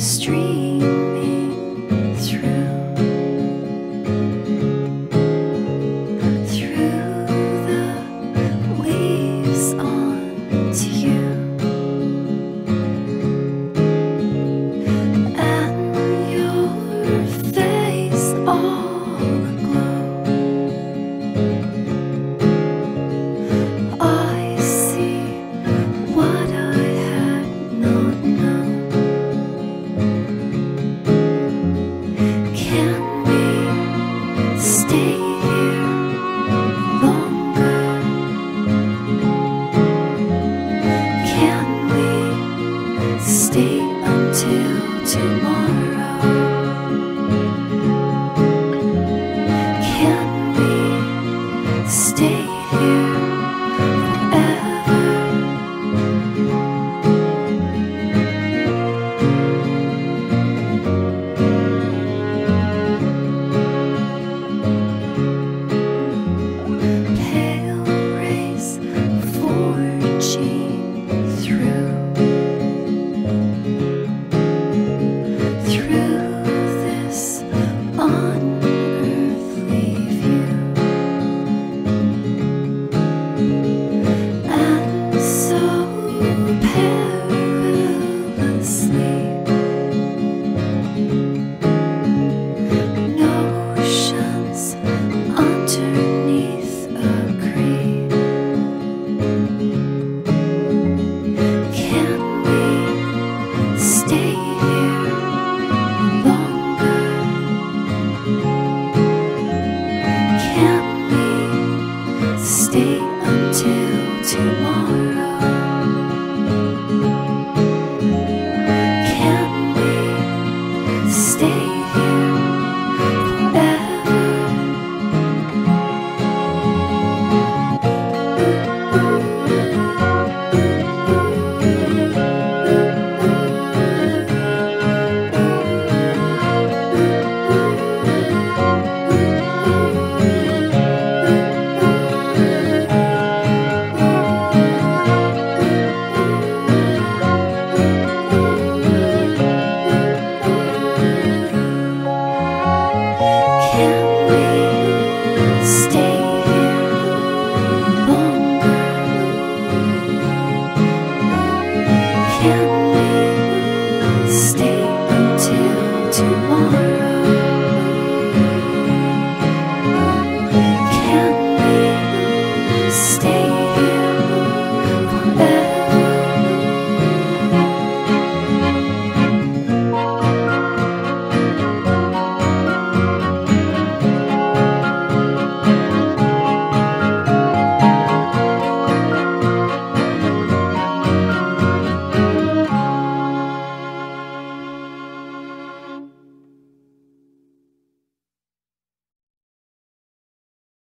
street.